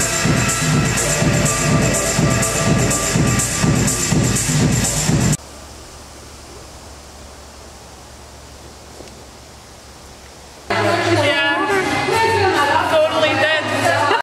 Yeah.